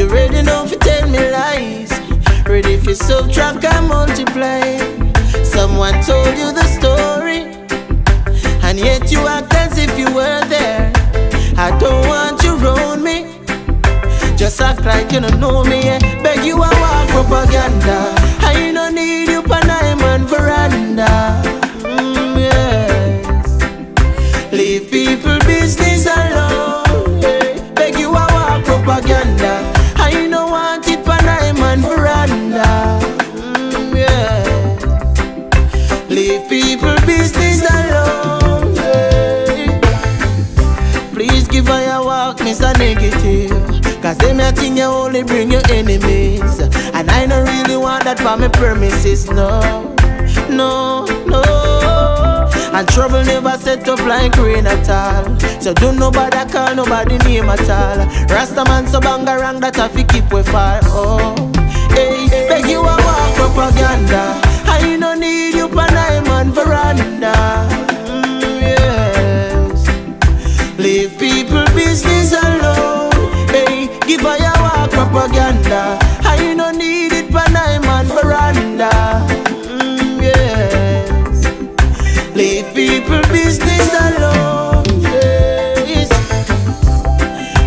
You ready now for tell me lies? Ready for subtract and multiply? Someone told you the story, and yet you act as if you were there. I don't want you around me. Just act like you don't know me. Beg you, I walk propaganda. I don't need Leave people business alone. Yeah. Please give her a walk, Mr. Negative. Cause them a thing you only bring your enemies. And I don't really want that for my premises, no. No, no. And trouble never set up like rain at all. So don't nobody call nobody name at all. Rasta man so bangarang that I fi keep we far. Oh, hey, beg you a walk propaganda. Leave people business alone. Hey, give her your walk propaganda. I no need it pan man veranda. Mm, yes. Leave people business alone. Yes.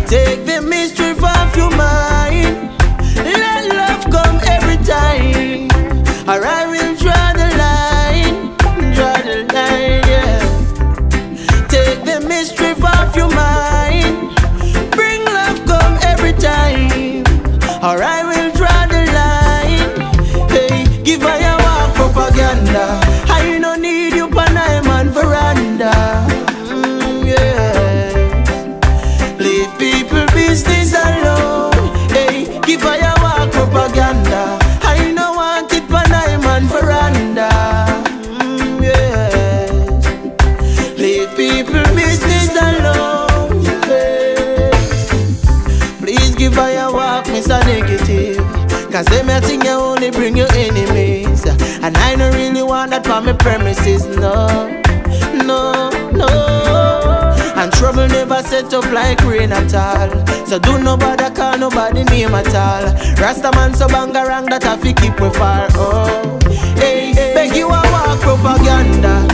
Take the mystery from your mind. Let love come every time. Or I will draw the line. Draw the line, yeah. Take the mystery off your mind. Bring love come every time. Or I will draw the line. Hey, give her your walk propaganda. I no need you pan man veranda. Mm, yes. Leave people business alone. Hey, give her your walk propaganda. I no want it pan man veranda. Mm, yes. Leave people Cause them a thing you only bring your enemies. And I don't really want that for my premises, no. No, no. And trouble never set up like rain at all. So do nobody call nobody name at all. Rasta man so bangarang that I fi keep we far. Oh, hey, beg you a walk propaganda.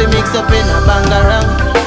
Fi mix up in a bangarang,